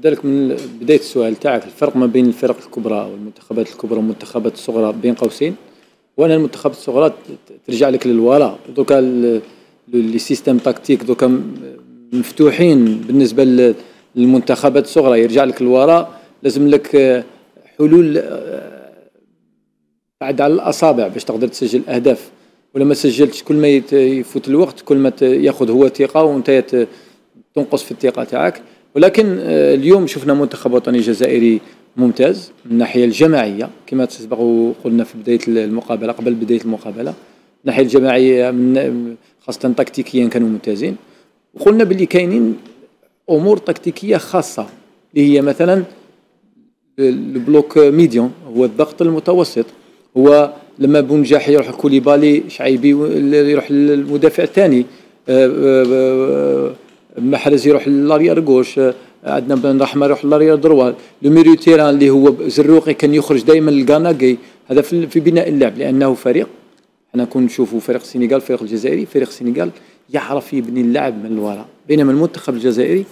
نبدا من بداية السؤال تاعك الفرق ما بين الفرق الكبرى والمنتخبات الكبرى والمنتخبات الصغرى بين قوسين؟ وأنا المنتخبات الصغرى ترجع لك للوراء. دوكا les systèmes tactiques دوكا مفتوحين بالنسبة للمنتخبات الصغرى يرجع لك للوراء. لازم لك حلول آه، بعد على الأصابع باش تقدر تسجل أهداف. ولا ما سجلتش كل ما يفوت الوقت كل ما ياخذ هو ثقة وأنت تنقص في الثقة تاعك. ولكن آه، اليوم شفنا منتخب وطني جزائري ممتاز من الناحية الجماعية كما تسبق وقلنا في بداية المقابلة قبل بداية المقابلة. الناحية الجماعية من خاصة تكتيكيا كانوا ممتازين. وقلنا باللي كاينين أمور تكتيكية خاصة اللي هي مثلا ال bloc médian هو الضغط المتوسط. هو لما بونجاح يروح كوليبالي شعيبي يروح للمدافع الثاني آه، آه، محرز يروح لل arrière gauche عندنا بن رحمة يروح لل arrière droit. le milieu de terrain اللي هو زروقي كان يخرج دائما للغاناكي هذا في بناء اللعب لأنه فريق إحنا كون نشوفوا فريق السنغال الفريق الجزائري فريق السنغال يعرف يبني اللعب من الوراء. بينما المنتخب الجزائري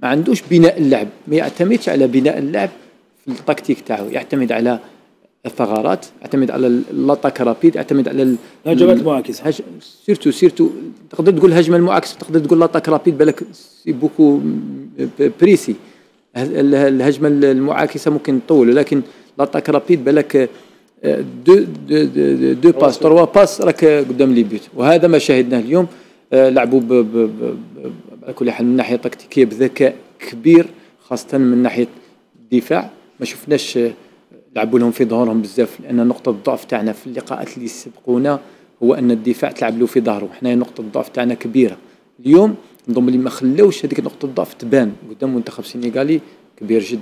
ما عندوش بناء اللعب ما يعتمدش على بناء اللعب في التكتيك تاعو يعتمد على الثغرات اعتمد على ال l'attaque rapide اعتمد على الهجمات المعاكسة. هج... surtout surtout تقدر تقول الهجمه المعاكسة تقدر تقول l'attaque rapide بالك c'est beaucoup précis. الهجمة المعاكسة ممكن تطول لكن l'attaque rapide بالك deux deux deux, deux passes trois passes راك قدام les buts. وهذا ما شاهدناه اليوم آه، لعبوا على كل حال من ناحية تكتيكية بذكاء كبير خاصة من ناحية الدفاع. ما شفناش لعبوا لهم في ظهورهم بزاف لأن نقطة الضعف تاعنا في اللقاءات اللي سبقونا هو أن الدفاع تلعب له في ظهره وحنا نقطة الضعف تاعنا كبيرة. اليوم نظن اللي ما خلاوش هذيك نقطة الضعف تبان قدام منتخب سينيغالي كبير جدا.